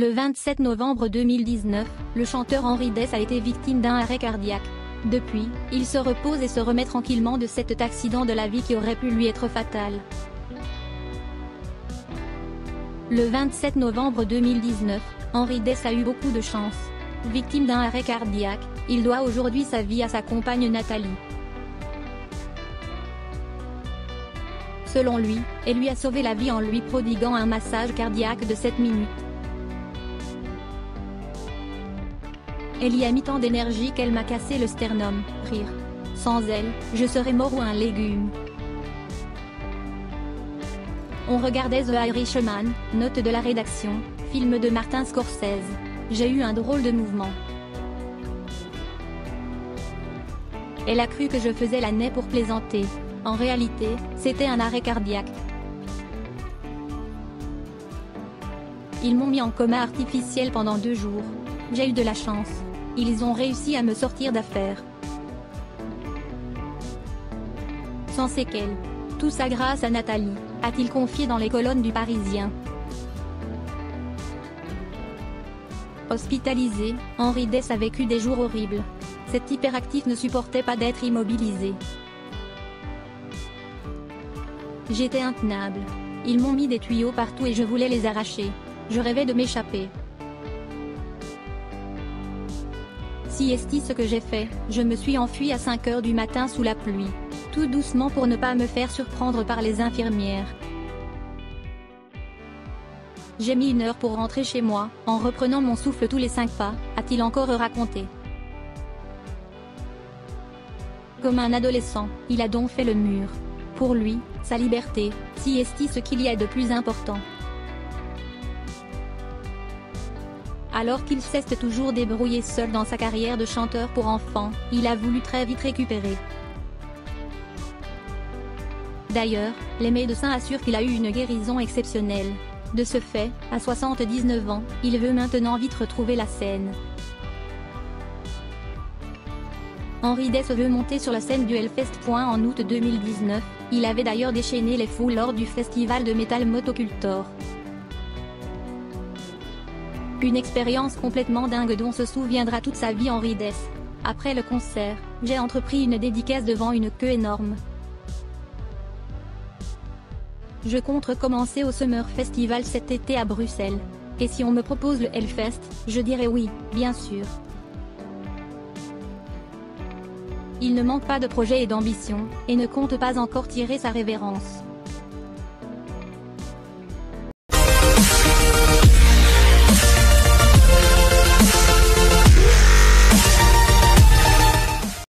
Le 27 novembre 2019, le chanteur Henri Dess a été victime d'un arrêt cardiaque. Depuis, il se repose et se remet tranquillement de cet accident de la vie qui aurait pu lui être fatal. Le 27 novembre 2019, Henri Dess a eu beaucoup de chance. Victime d'un arrêt cardiaque, il doit aujourd'hui sa vie à sa compagne Nathalie. Selon lui, elle lui a sauvé la vie en lui prodiguant un massage cardiaque de 7 minutes. Elle y a mis tant d'énergie qu'elle m'a cassé le sternum, rire. Sans elle, je serais mort ou un légume. On regardait The Irishman, note de la rédaction, film de Martin Scorsese. J'ai eu un drôle de mouvement. Elle a cru que je faisais la nez pour plaisanter. En réalité, c'était un arrêt cardiaque. Ils m'ont mis en coma artificiel pendant deux jours. J'ai eu de la chance. Ils ont réussi à me sortir d'affaires. Sans séquelles. Tout ça grâce à Nathalie, a-t-il confié dans les colonnes du Parisien. Hospitalisé, Henri Dess a vécu des jours horribles. Cet hyperactif ne supportait pas d'être immobilisé. J'étais intenable. Ils m'ont mis des tuyaux partout et je voulais les arracher. Je rêvais de m'échapper. Si est ce que j'ai fait, je me suis enfui à 5 heures du matin sous la pluie. Tout doucement pour ne pas me faire surprendre par les infirmières. J'ai mis une heure pour rentrer chez moi, en reprenant mon souffle tous les cinq pas, a-t-il encore raconté. Comme un adolescent, il a donc fait le mur. Pour lui, sa liberté, si est ce qu'il y a de plus important. Alors qu'il s'est toujours débrouillé seul dans sa carrière de chanteur pour enfants, il a voulu très vite récupérer. D'ailleurs, les médecins assurent qu'il a eu une guérison exceptionnelle. De ce fait, à 79 ans, il veut maintenant vite retrouver la scène. Henri Dess veut monter sur la scène du Hellfest. En août 2019, il avait d'ailleurs déchaîné les foules lors du festival de métal Motocultor. Une expérience complètement dingue dont se souviendra toute sa vie Henri Dess. Après le concert, j'ai entrepris une dédicace devant une queue énorme. Je compte recommencer au Summer Festival cet été à Bruxelles. Et si on me propose le Hellfest, je dirais oui, bien sûr. Il ne manque pas de projets et d'ambition, et ne compte pas encore tirer sa révérence.